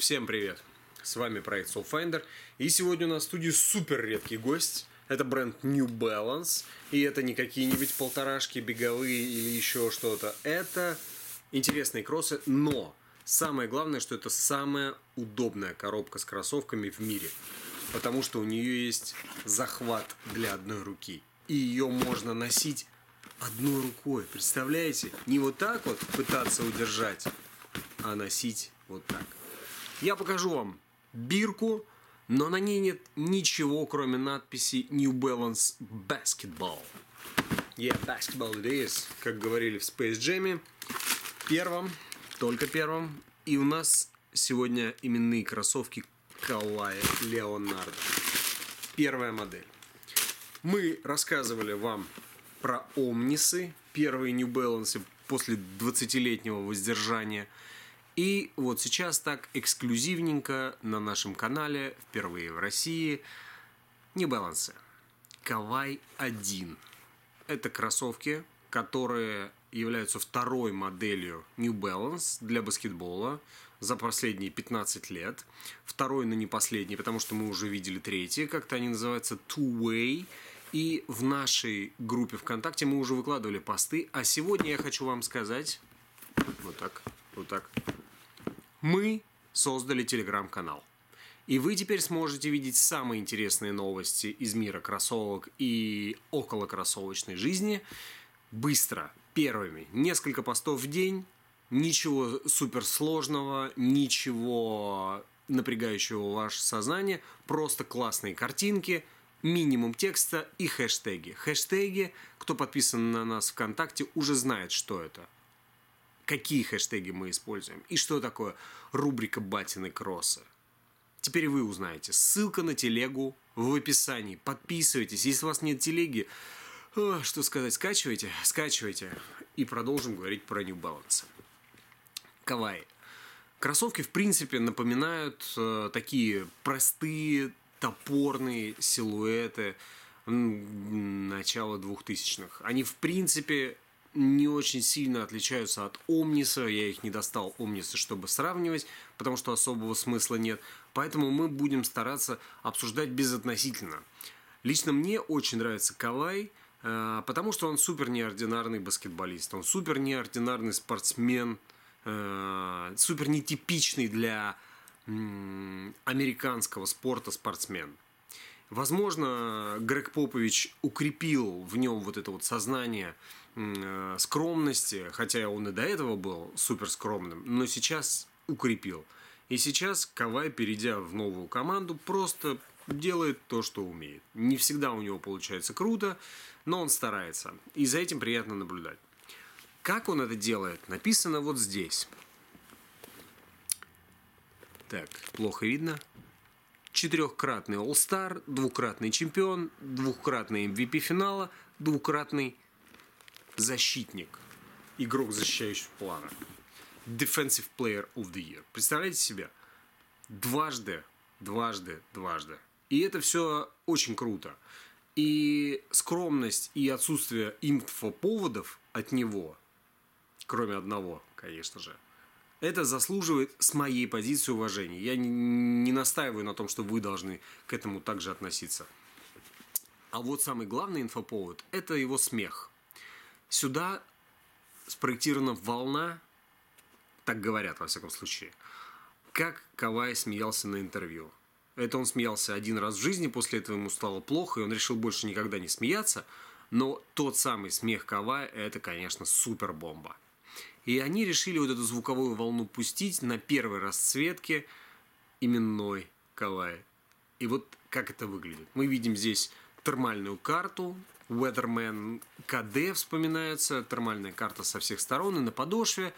Всем привет! С вами проект Soulfinder. И сегодня у нас в студии супер редкий гость. Это бренд New Balance. И это не какие-нибудь полторашки, беговые или еще что-то. Это интересные кроссы, но самое главное, что это самая удобная коробка с кроссовками в мире. Потому что у нее есть захват для одной руки. И ее можно носить одной рукой. Представляете? Не вот так вот пытаться удержать, а носить вот так. Я покажу вам бирку, но на ней нет ничего, кроме надписи New Balance Basketball. Yeah, basketball it is, как говорили в Space Jam. Первым, только первым. И у нас сегодня именные кроссовки Калая Леонардо. Первая модель. Мы рассказывали вам про Омнисы, первые New Balance после 20-летнего воздержания. И вот сейчас так эксклюзивненько на нашем канале, впервые в России, New Balance. Кавай 1. Это кроссовки, которые являются второй моделью New Balance для баскетбола за последние 15 лет. Второй, но не последний, потому что мы уже видели третий, как-то они называются Two Way. И в нашей группе ВКонтакте мы уже выкладывали посты. А сегодня я хочу вам сказать... Вот так, вот так. Мы создали телеграм-канал. И вы теперь сможете видеть самые интересные новости из мира кроссовок и около кроссовочной жизни быстро, первыми. Несколько постов в день, ничего суперсложного, ничего напрягающего ваше сознание, просто классные картинки – минимум текста и хэштеги. Хэштеги, кто подписан на нас ВКонтакте, уже знает, что это. Какие хэштеги мы используем и что такое рубрика «Батины кроссы». Теперь вы узнаете. Ссылка на телегу в описании. Подписывайтесь. Если у вас нет телеги, о, что сказать, скачивайте, скачивайте. И продолжим говорить про New Balance. Кавай. Кроссовки, в принципе, напоминают э, такие простые топорные силуэты начала двухтысячных. Они, в принципе, не очень сильно отличаются от Омниса. Я их не достал Омниса, чтобы сравнивать, потому что особого смысла нет. Поэтому мы будем стараться обсуждать безотносительно. Лично мне очень нравится Кавай, э, потому что он супер неординарный баскетболист. Он супер неординарный спортсмен, э, супер нетипичный для американского спорта спортсмен. Возможно, Грег Попович укрепил в нем вот это вот сознание скромности, хотя он и до этого был супер скромным, но сейчас укрепил. И сейчас Кавай, перейдя в новую команду, просто делает то, что умеет. Не всегда у него получается круто, но он старается. И за этим приятно наблюдать. Как он это делает, написано вот здесь. Так, плохо видно. Четырехкратный All-Star, двукратный чемпион, двукратный MVP финала, двукратный защитник. Игрок защищающего плана. Defensive Player of the Year. Представляете себе? Дважды, дважды, дважды. И это все очень круто. И скромность и отсутствие инфоповодов от него, кроме одного, конечно же – это заслуживает с моей позиции уважения. Я не, настаиваю на том, что вы должны к этому также относиться. А вот самый главный инфоповод – это его смех. Сюда спроектирована волна, так говорят во всяком случае, как Кавай смеялся на интервью. Это он смеялся один раз в жизни, после этого ему стало плохо, и он решил больше никогда не смеяться. Но тот самый смех Кавая – это, конечно, супер бомба. И они решили вот эту звуковую волну пустить на первой расцветке именной Кавай. И вот как это выглядит. Мы видим здесь термальную карту, Weatherman КД вспоминается, термальная карта со всех сторон и на подошве.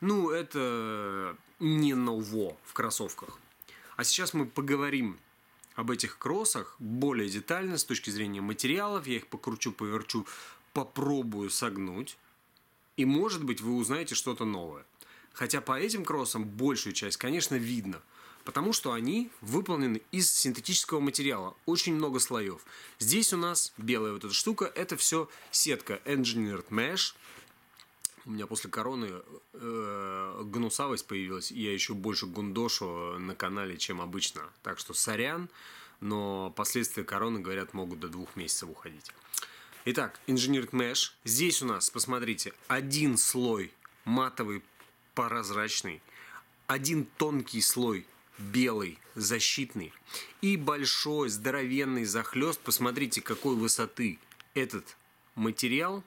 Ну, это не ново в кроссовках. А сейчас мы поговорим об этих кроссах более детально с точки зрения материалов. Я их покручу, поверчу, попробую согнуть. И может быть вы узнаете что-то новое. Хотя по этим кроссам большую часть, конечно, видно. Потому что они выполнены из синтетического материала. Очень много слоев. Здесь у нас белая вот эта штука. Это все сетка Engineered Mesh. У меня после короны э, гнусавость появилась, и я еще больше гундошу на канале, чем обычно. Так что сорян, но последствия короны, говорят, могут до двух месяцев уходить. Итак, Engineered Mesh. Здесь у нас, посмотрите, один слой матовый, прозрачный, один тонкий слой белый, защитный и большой здоровенный захлест. Посмотрите, какой высоты этот материал,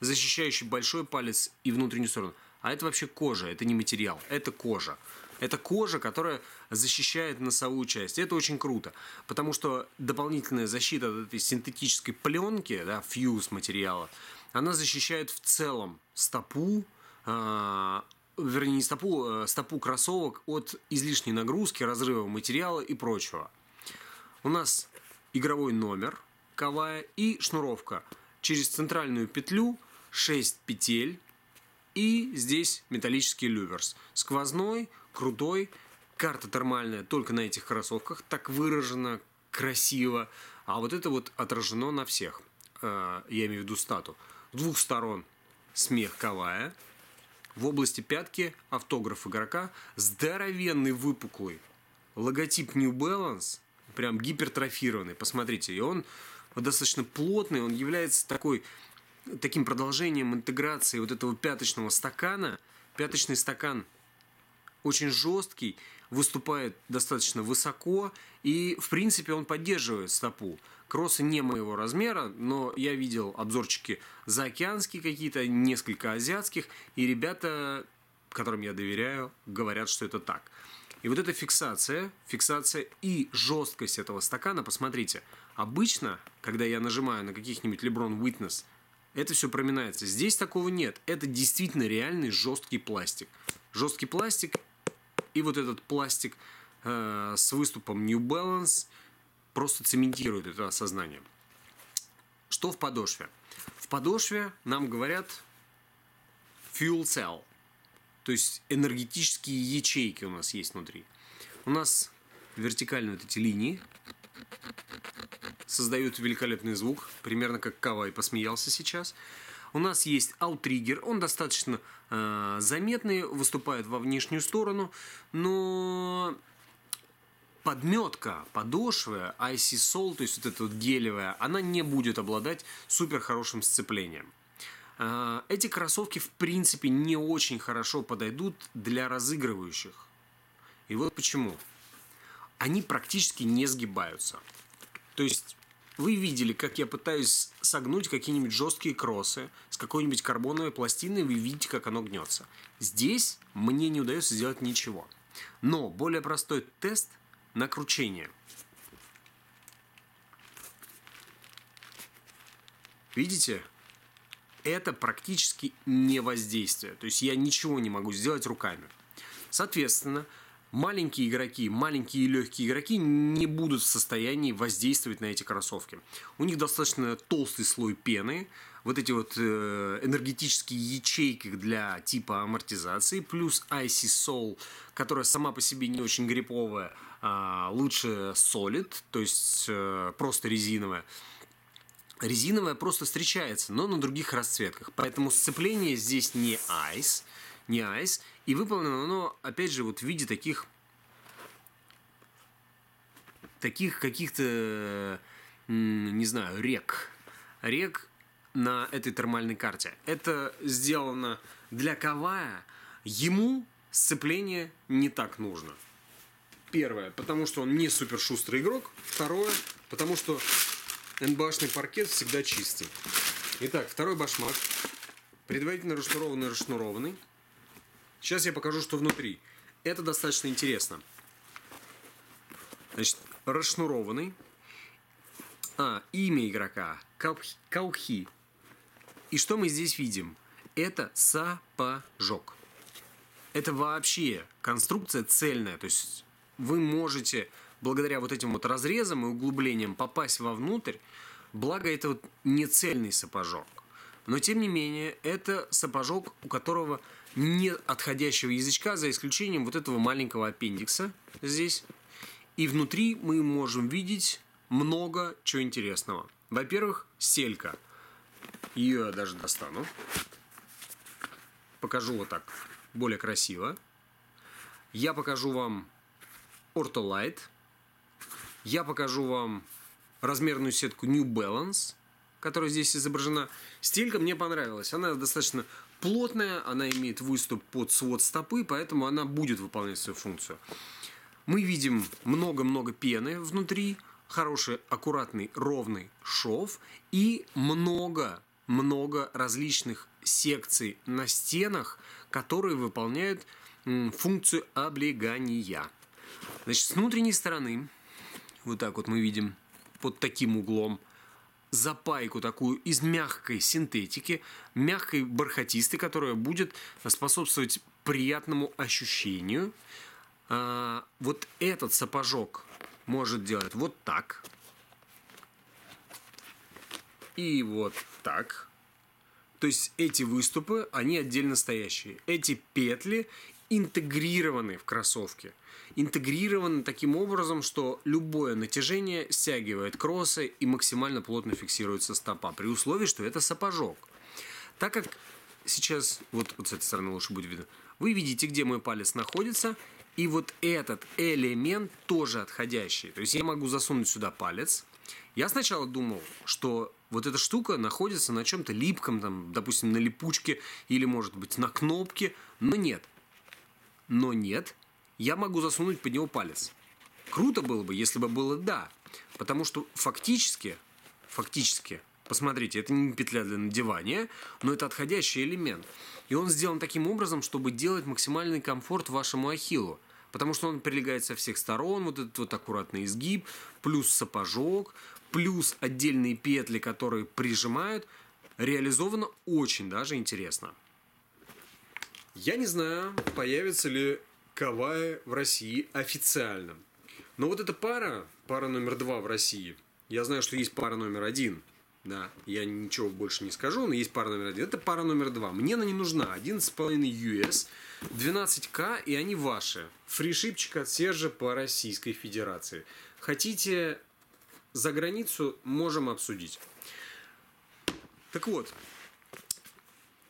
защищающий большой палец и внутреннюю сторону. А это вообще кожа, это не материал, это кожа. Это кожа, которая защищает носовую часть. Это очень круто, потому что дополнительная защита от этой синтетической пленки, да, фьюз материала, она защищает в целом стопу, э, вернее не стопу, э, стопу кроссовок от излишней нагрузки, разрыва материала и прочего. У нас игровой номер ковая и шнуровка через центральную петлю 6 петель и здесь металлический люверс. Сквозной, крутой, карта термальная только на этих кроссовках, так выражено, красиво. А вот это вот отражено на всех. Э, я имею в виду стату. Двух сторон смех ковая. В области пятки автограф игрока. Здоровенный выпуклый логотип New Balance. Прям гипертрофированный. Посмотрите. И он достаточно плотный. Он является такой таким продолжением интеграции вот этого пяточного стакана. Пяточный стакан очень жесткий, выступает достаточно высоко, и, в принципе, он поддерживает стопу. Кроссы не моего размера, но я видел обзорчики заокеанские какие-то, несколько азиатских, и ребята, которым я доверяю, говорят, что это так. И вот эта фиксация, фиксация и жесткость этого стакана, посмотрите, обычно, когда я нажимаю на каких-нибудь LeBron Witness – это все проминается. Здесь такого нет. Это действительно реальный жесткий пластик. Жесткий пластик и вот этот пластик э, с выступом New Balance просто цементирует это осознание. Что в подошве? В подошве нам говорят fuel cell, то есть энергетические ячейки у нас есть внутри. У нас вертикальные вот эти линии, создают великолепный звук, примерно как Кавай посмеялся сейчас. У нас есть аутриггер, он достаточно э, заметный, выступает во внешнюю сторону, но подметка подошвы IC Soul, то есть вот эта вот гелевая, она не будет обладать супер хорошим сцеплением. Э, эти кроссовки в принципе не очень хорошо подойдут для разыгрывающих. И вот почему. Они практически не сгибаются. То есть вы видели, как я пытаюсь согнуть какие-нибудь жесткие кроссы с какой-нибудь карбоновой пластиной, вы видите, как оно гнется. Здесь мне не удается сделать ничего. Но более простой тест на кручение. Видите? Это практически не воздействие. То есть я ничего не могу сделать руками. Соответственно, маленькие игроки, маленькие и легкие игроки не будут в состоянии воздействовать на эти кроссовки. У них достаточно толстый слой пены, вот эти вот э, энергетические ячейки для типа амортизации, плюс Icy Soul, которая сама по себе не очень гриповая, а лучше Solid, то есть э, просто резиновая. Резиновая просто встречается, но на других расцветках. Поэтому сцепление здесь не Ice, не Ice, и выполнено оно, опять же, вот в виде таких таких каких-то, не знаю, рек. Рек на этой термальной карте. Это сделано для Кавая. Ему сцепление не так нужно. Первое, потому что он не супер шустрый игрок. Второе, потому что НБАшный паркет всегда чистый. Итак, второй башмак. Предварительно расшнурованный, расшнурованный. Сейчас я покажу, что внутри. Это достаточно интересно. Значит, расшнурованный. А, имя игрока. Калхи. И что мы здесь видим? Это сапожок. Это вообще конструкция цельная. То есть вы можете благодаря вот этим вот разрезам и углублениям попасть вовнутрь. Благо это вот не цельный сапожок. Но тем не менее, это сапожок, у которого нет отходящего язычка, за исключением вот этого маленького аппендикса здесь. И внутри мы можем видеть много чего интересного. Во-первых, селька. Ее я даже достану. покажу вот так более красиво. Я покажу вам Ortolite. Я покажу вам размерную сетку New Balance, которая здесь изображена. Стелька мне понравилась. Она достаточно плотная, она имеет выступ под свод стопы, поэтому она будет выполнять свою функцию. Мы видим много-много пены внутри, хороший, аккуратный, ровный шов и много много различных секций на стенах, которые выполняют функцию облегания. Значит, с внутренней стороны, вот так вот мы видим, под таким углом, запайку такую из мягкой синтетики, мягкой бархатистой, которая будет способствовать приятному ощущению. А, вот этот сапожок может делать вот так. И вот так. То есть эти выступы, они отдельно стоящие. Эти петли интегрированы в кроссовке. Интегрированы таким образом, что любое натяжение стягивает кроссы и максимально плотно фиксируется стопа, при условии, что это сапожок. Так как сейчас, вот, вот с этой стороны лучше будет видно, вы видите, где мой палец находится, и вот этот элемент тоже отходящий. То есть я могу засунуть сюда палец. Я сначала думал, что вот эта штука находится на чем-то липком, там, допустим, на липучке или, может быть, на кнопке, но нет. Но нет, я могу засунуть под него палец. Круто было бы, если бы было да, потому что фактически, фактически, посмотрите, это не петля для надевания, но это отходящий элемент. И он сделан таким образом, чтобы делать максимальный комфорт вашему ахиллу. Потому что он прилегает со всех сторон, вот этот вот аккуратный изгиб, плюс сапожок, плюс отдельные петли, которые прижимают, реализовано очень даже интересно. Я не знаю, появится ли Кавай в России официально. Но вот эта пара, пара номер два в России, я знаю, что есть пара номер один. Да, я ничего больше не скажу, но есть пара номер один. Это пара номер два. Мне она не нужна. 11,5 US, 12К, и они ваши. Фришипчик от Сержа по Российской Федерации. Хотите за границу можем обсудить. Так вот,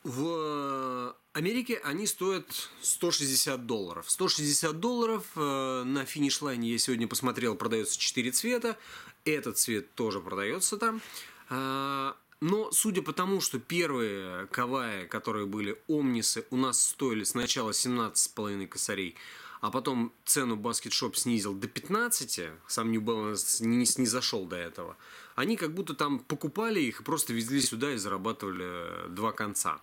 в Америке они стоят 160 долларов. 160 долларов э, на финиш-лайне я сегодня посмотрел, продается 4 цвета. Этот цвет тоже продается там. Э, но судя по тому, что первые каваи, которые были омнисы, у нас стоили сначала 17,5 косарей, а потом цену Shop снизил до 15, сам New Balance не, не зашел до этого, они как будто там покупали их и просто везли сюда и зарабатывали два конца.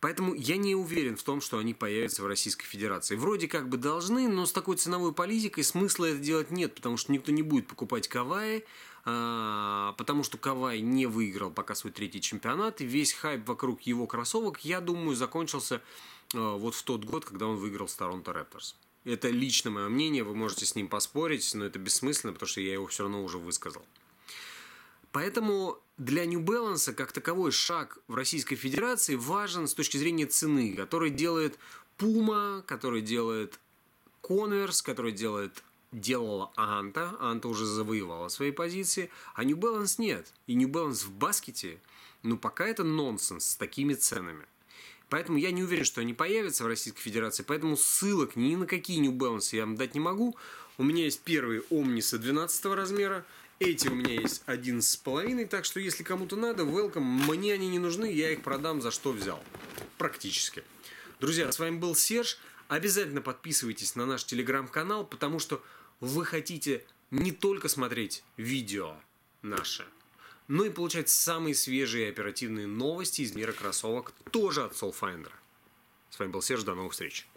Поэтому я не уверен в том, что они появятся в Российской Федерации. Вроде как бы должны, но с такой ценовой политикой смысла это делать нет, потому что никто не будет покупать Кавай, а, потому что Кавай не выиграл пока свой третий чемпионат, и весь хайп вокруг его кроссовок, я думаю, закончился а, вот в тот год, когда он выиграл с Торонто Рэпторс. Это лично мое мнение, вы можете с ним поспорить, но это бессмысленно, потому что я его все равно уже высказал. Поэтому для New Balance как таковой шаг в Российской Федерации важен с точки зрения цены, который делает Puma, который делает Converse, который делает делала Анта, Анта уже завоевала свои позиции, а New Balance нет. И New Balance в баскете, ну пока это нонсенс с такими ценами. Поэтому я не уверен, что они появятся в Российской Федерации, поэтому ссылок ни на какие New Balance я вам дать не могу. У меня есть первые Омнисы 12 размера, эти у меня есть 11,5, так что если кому-то надо, welcome. Мне они не нужны, я их продам за что взял. Практически. Друзья, с вами был Серж. Обязательно подписывайтесь на наш телеграм-канал, потому что вы хотите не только смотреть видео наши, но и получать самые свежие оперативные новости из мира кроссовок тоже от Soulfinder. С вами был Серж, до новых встреч.